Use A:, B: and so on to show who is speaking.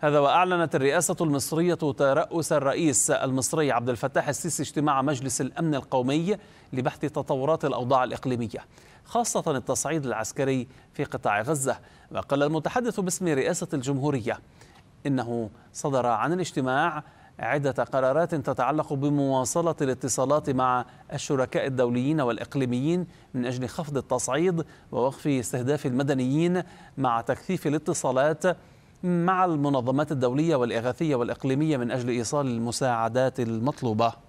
A: هذا وأعلنت الرئاسة المصرية ترأس الرئيس المصري عبد الفتاح السيسي اجتماع مجلس الأمن القومي لبحث تطورات الأوضاع الإقليمية خاصة التصعيد العسكري في قطاع غزة. وقال المتحدث باسم رئاسة الجمهورية إنه صدر عن الاجتماع عدة قرارات تتعلق بمواصلة الاتصالات مع الشركاء الدوليين والإقليميين من أجل خفض التصعيد ووقف استهداف المدنيين مع تكثيف الاتصالات مع المنظمات الدولية والإغاثية والإقليمية من أجل إيصال المساعدات المطلوبة.